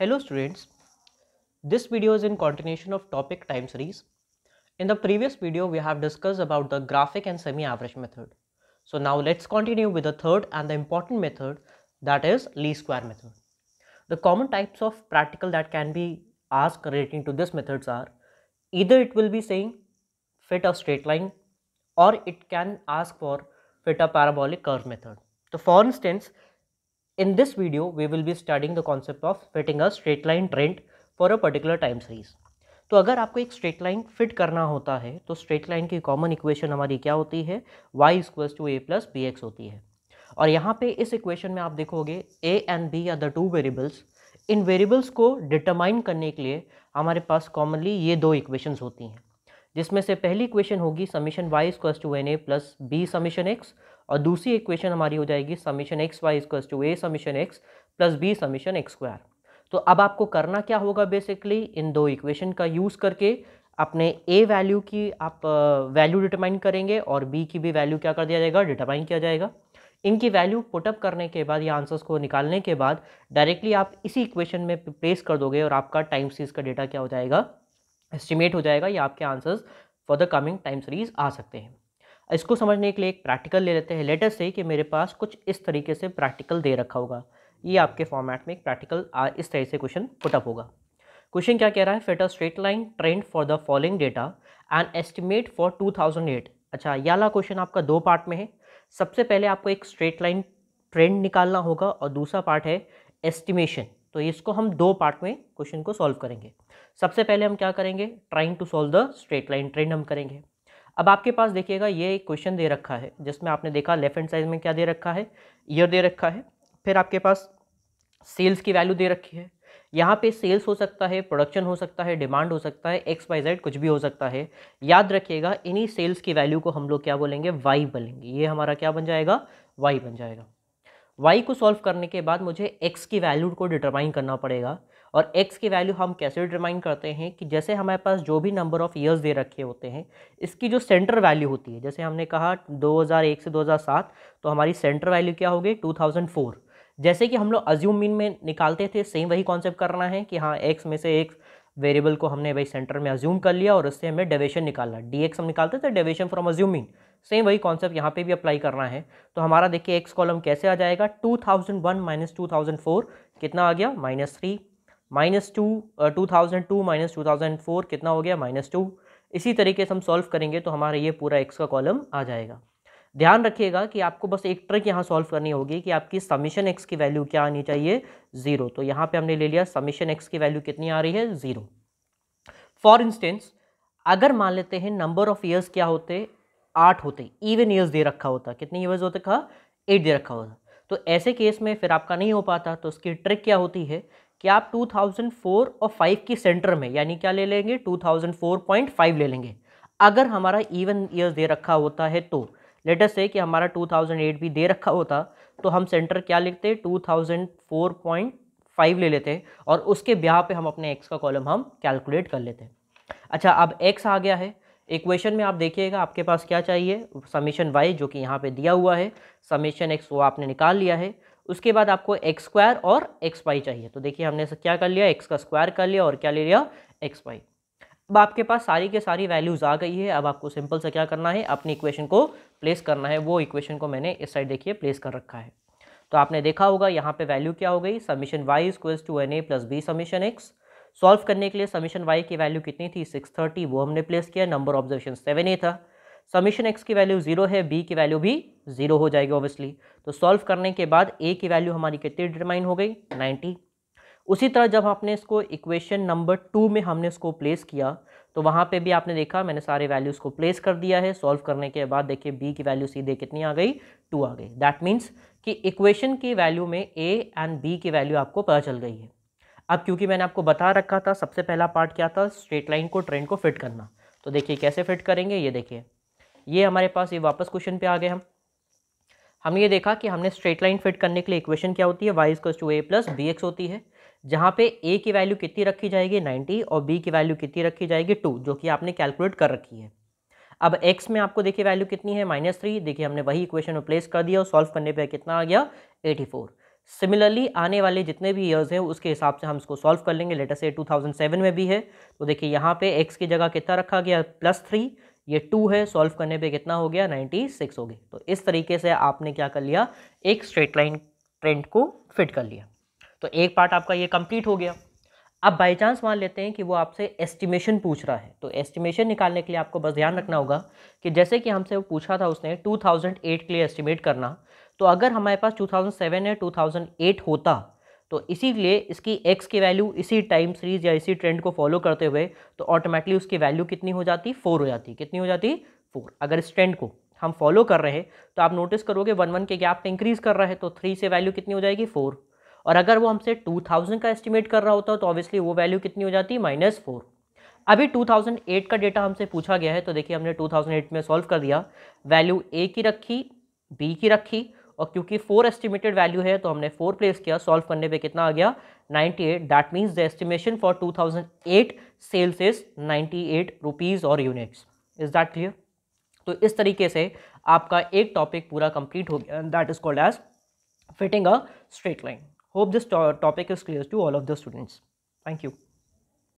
Hello students, this video is in continuation of topic time series. In the previous video we have discussed about the graphic and semi-average method. So now let's continue with the third and the important method that is least square method. The common types of practical that can be asked relating to this methods are either it will be saying fit a straight line or it can ask for fit a parabolic curve method. So for instance, in this video, we will be studying the concept of fitting a straight line trend for a particular time series. तो अगर आपको एक straight line fit करना होता है तो straight line की common equation हमारी क्या होती है? Y equals to A plus B X होती है। और यहाँ पे इस इक्वेशन में आप देखोगे a and b are the two variables in variables को डिटरमाइन करने के लिए हमारे पास कॉमनली ये दो इक्वेशंस होती हैं। जिसमें से पहली इक्वेशन होगी summation Y equals to N A plus B summation X और दूसरी इक्वेशन हमारी हो जाएगी summation X Y equals to A summation X plus B summation X square तो अब आपको करना क्या होगा बेसिकली इन दो इक्वेशन का यूज़ करके अपने ए वैल्यू की आप वैल्यू डिटरमाइन करेंगे और बी की भी वैल्यू क्या कर दिया जाएगा? डिटरमाइन किया जाएगा। इनकी वैल्यू पुटअप करने के बाद या आंसर्स को निकालने के बाद डायरेक्टली आप इसी इक्वेशन में प्लेस कर दोगे और आपका टाइम सीरीज़ का डेटा क्या हो जाएगा? एस्टिमेट हो जाएगा या आपके answers for the coming time series आ सकते हैं। इसको समझने के लिए एक प्रैक्टिकल ले लेते हैं। लेटर से कि मेरे पास कुछ इस तरीके से प्रैक्टिकल दे रखा होगा। ये आपके फॉर्मेट में एक प्रैक्टिकल इस तरह से क्वेश्चन पुटअप होगा। क्वेश्चन क्या कह रहा है? Fit a straight line trend for the following data and estimate for 2008 अच्छा याला क्वेश्चन आपका दो पार्ट में है। सबसे पहले आपको एक स्ट्रेट लाइन ट्रेंड निकालना होगा और दूसरा पार्ट है एस्टिमेशन तो इसको हम दो पार्ट में क्वेश्चन को सॉल्व करेंगे। सबसे पहले हम क्या करेंगे? Trying to solve the straight line trend हम करेंगे। अब आपके पास देखिएगा, ये एक क्वेश्चन दे रखा है, जिसमें आपने देखा लेफ़्ट हैंड साइड में क्या दे रखा है? ईयर दे रखा है। फिर आपके पास सेल्स की वैल्यू दे रखी है। यहाँ पे सेल्स हो सकता है प्रोडक्शन हो सकता है डिमांड हो सकता है एक्स वाई जेड कुछ भी हो सकता है। याद रखिएगा, इन्हीं सेल्स की वैल्यू को हम लोग क्या बोलेंगे? वाई बोलेंगे। ये हमारा क्या बन जाएगा? वाई बन जाएगा। वाई को सॉल्व करने के बाद मुझे एक्स की वैल्यू को डिटरमाइन करना पड़ेगा। और एक्स की वैल्यू हम कैसे डिटरमाइन करते हैं कि जैसे हमारे पास जो भी नंबर ऑफ़ ईयर्स दे रखे होते हैं, इसकी जो सेंटर वैल्यू होती है, जैसे हमने कहा 2001 से 2007 तो हमारी सेंटर वैल्यू क्या हो गई 2004 जैसे कि हम लोग अज्यूम मीन में निकालते थे सेम वही कॉन्सेप्ट करना है कि हाँ एक्स में से एक वेरिएबल को हमने भाई सेंटर में अज्यूम कर लिया और उससे हमें डेविएशन निकालना डी हम निकालते थे डेविएशन फ्रॉम अज्यूमिंग सेम वही कॉन्सेप्ट यहाँ पे भी अप्लाई करना है। तो हमारा देखिए एक्स कॉलम कैसे आ जाएगा? 2001 माइनस टू कितना आ गया? Minus three minus two two thousand two minus two thousand four कितना हो गया? माइनस टू इसी तरीके से हम सॉल्व करेंगे तो हमारा ये पूरा एक्स का कॉलम आ जाएगा। ध्यान रखिएगा कि आपको बस एक ट्रिक यहाँ सॉल्व करनी होगी कि आपकी समीशन एक्स की वैल्यू क्या आनी चाहिए? ज़ीरो तो यहाँ पे हमने ले लिया समीशन एक्स की वैल्यू कितनी आ रही है? ज़ीरो फॉर इंस्टेंस अगर मान लेते हैं नंबर ऑफ़ ईयर्स क्या होते? आठ होते। इवन ईयर्स दे रखा होता। कितने ईयर्स होते? कहा? एट दे रखा होता। तो ऐसे केस में फिर आपका नहीं हो पाता। तो उसकी ट्रिक क्या होती है? कि आप 2004 और 5 की सेंटर में, यानी क्या ले लेंगे? 2004.5 ले लेंगे। अगर हमारा इवन ईयर दे रखा होता है तो लेटेस्ट है कि हमारा 2008 भी दे रखा होता तो हम सेंटर क्या लिखते 2004.5 ले लेते और उसके ब्याह पे हम अपने एक्स का कॉलम हम कैलकुलेट कर लेते अच्छा अब एक्स आ गया है। इक्वेशन में आप देखिएगा, आपके पास क्या चाहिए? समीशन वाई जो कि यहाँ पे दिया हुआ है। समीशन एक्स वो आपने निकाल लिया है। उसके बाद आपको एक्स स्क्वायर और एक्स वाई चाहिए। तो देखिए, हमने क्या कर लिया? एक्स का स्क्वायर कर लिया और क्या ले लिया? एक्स वाई अब आपके पास सारी के सारी वैल्यूज़ आ गई है। अब आपको सिंपल से क्या करना है? अपनी इक्वेशन को प्लेस करना है। वो इक्वेशन को मैंने इस साइड देखिए प्लेस कर रखा है। तो आपने देखा होगा, यहाँ पे वैल्यू क्या हो गई? Summation Y equals to N A plus B summation X solve करने के लिए समीशन वाई की वैल्यू कितनी थी? सिक्स थर्टी वो हमने प्लेस किया। नंबर ऑब्जर्वेशन सेवन ए था। समीशन एक्स की वैल्यू ज़ीरो है बी की वैल्यू भी ज़ीरो हो जाएगी ऑब्वियसली तो सॉल्व करने के बाद ए की वैल्यू हमारी कितनी डिटरमाइन हो गई? 90 उसी तरह जब आपने इसको इक्वेशन नंबर टू में हमने इसको प्लेस किया तो वहाँ पे भी आपने देखा, मैंने सारे वैल्यूज़ को प्लेस कर दिया है। सॉल्व करने के बाद देखिए बी की वैल्यू सीधे कितनी आ गई? टू आ गई। दैट मीन्स कि इक्वेशन की वैल्यू में ए एंड बी की वैल्यू आपको पता चल गई है। अब क्योंकि मैंने आपको बता रखा था, सबसे पहला पार्ट क्या था? स्ट्रेट लाइन को ट्रेंड को फिट करना। तो देखिए कैसे फिट करेंगे? ये देखिए। ये हमारे पास, ये वापस क्वेश्चन पे आ गए हम। हमने ये देखा कि हमने स्ट्रेट लाइन फिट करने के लिए इक्वेशन क्या होती है? Y equal to A plus B X होती है, जहाँ पे ए की वैल्यू कितनी रखी जाएगी? 90 और बी की वैल्यू कितनी रखी जाएगी? 2 जो कि आपने कैलकुलेट कर रखी है। अब एक्स में आपको देखिए वैल्यू कितनी है? माइनस थ्री देखिए हमने वही इक्वेशन में प्लेस कर दिया और सॉल्व करने पर कितना आ गया? 84 सिमिलरली आने वाले जितने भी ईयर्स हैं, उसके हिसाब से हम इसको सॉल्व कर लेंगे। लेटर से 2007 में भी है तो देखिए यहाँ पे एक्स की जगह कितना रखा गया? प्लस थ्री ये टू है, सॉल्व करने पे कितना हो गया? 96 हो गया तो इस तरीके से आपने क्या कर लिया? एक स्ट्रेट लाइन ट्रेंड को फिट कर लिया। तो एक पार्ट आपका ये कंप्लीट हो गया। अब बाई चांस मान लेते हैं कि वो आपसे एस्टिमेशन पूछ रहा है। तो एस्टिमेशन निकालने के लिए आपको बस ध्यान रखना होगा कि जैसे कि हमसे वो पूछा था उसने 2008 के लिए एस्टिमेट करना। तो अगर हमारे पास 2007 या 2008 होता तो इसीलिए इसकी एक्स की वैल्यू इसी टाइम सीरीज़ या इसी ट्रेंड को फॉलो करते हुए तो ऑटोमेटिकली उसकी वैल्यू कितनी हो जाती? फोर हो जाती। कितनी हो जाती? फोर अगर इस ट्रेंड को हम फॉलो कर रहे हैं तो आप नोटिस करोगे वन वन के गैप पे इंक्रीज कर रहा है तो थ्री से वैल्यू कितनी हो जाएगी? फोर और अगर वो हमसे टू थाउज़ेंड का एस्टिमेट कर रहा होता तो ऑब्वियसली वो वैल्यू कितनी हो जाती? माइनस फोर अभी 2008 का डेटा हमसे पूछा गया है तो देखिए हमने 2008 में सॉल्व कर दिया। वैल्यू ए की रखी बी की रखी और क्योंकि फोर एस्टिमेटेड वैल्यू है तो हमने फोर प्लेस किया सॉल्व करने पे कितना आ गया? 98 that means the estimation for 2008 sales is 98 rupees और यूनिट्स इज़ दैट क्लियर तो इस तरीके से आपका एक टॉपिक पूरा कंप्लीट हो गया that is called as fitting a straight line hope this topic is clear to all of the students thank you